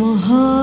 मोहब्बत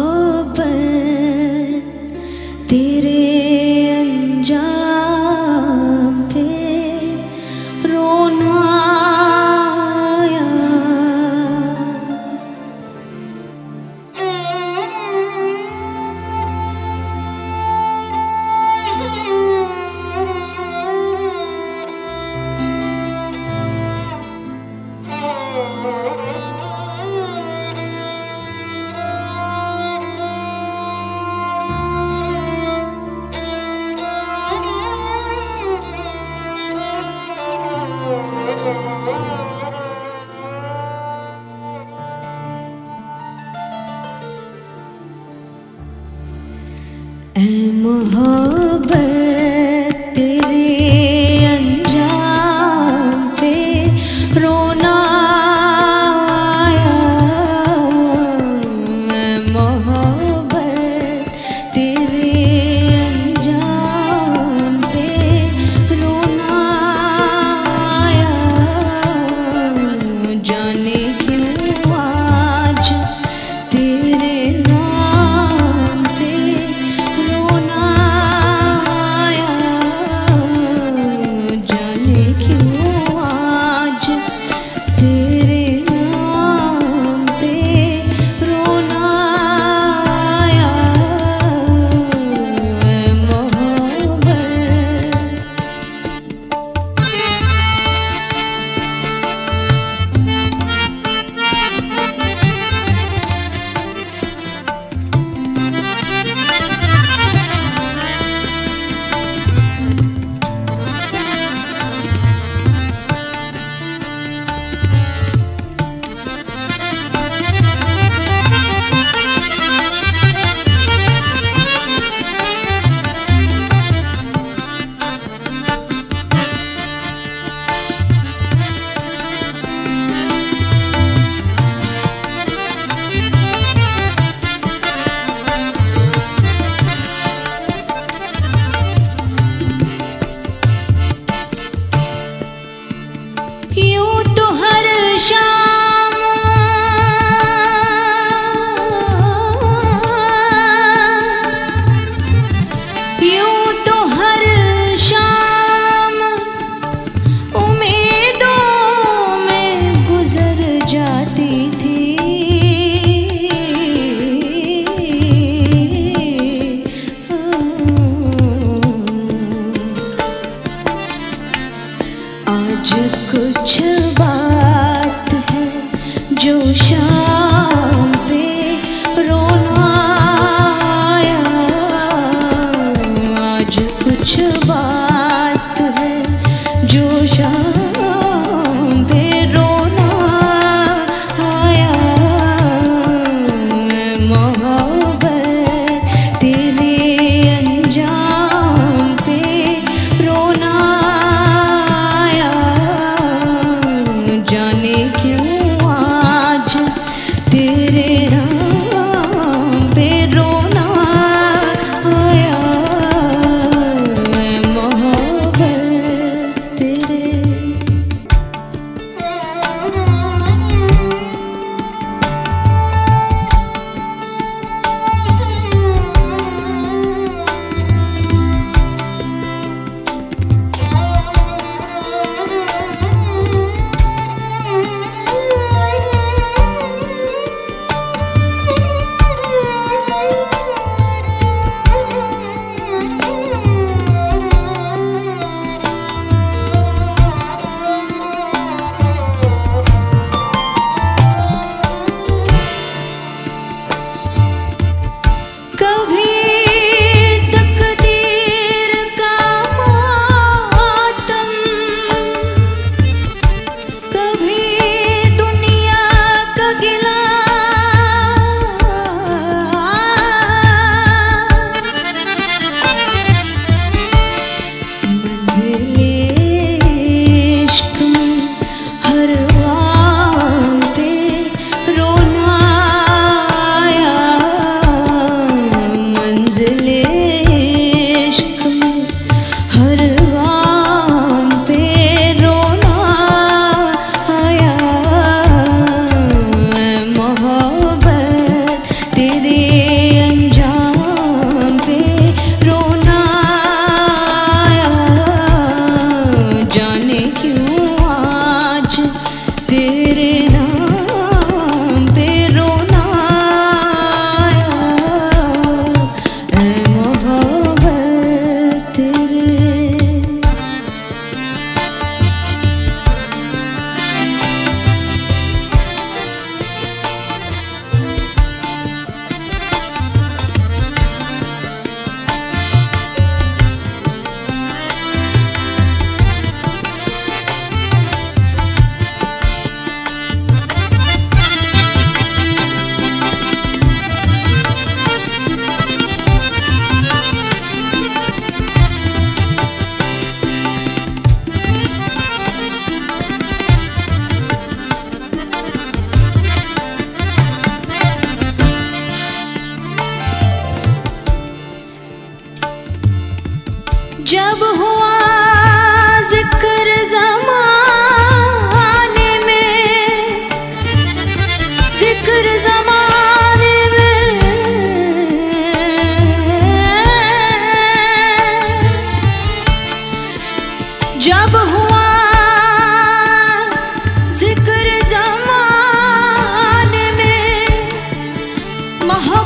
मोहब्बत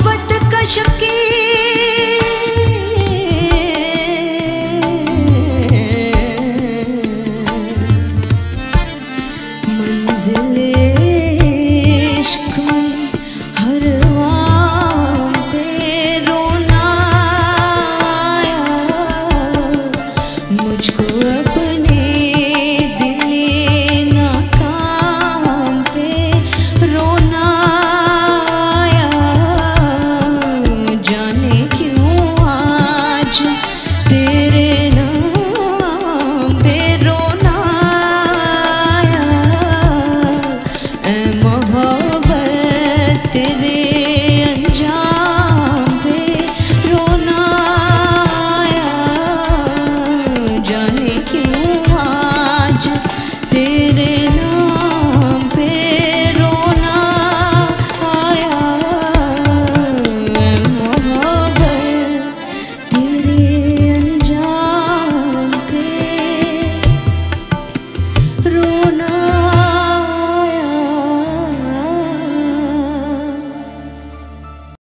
मोहब्बत कश की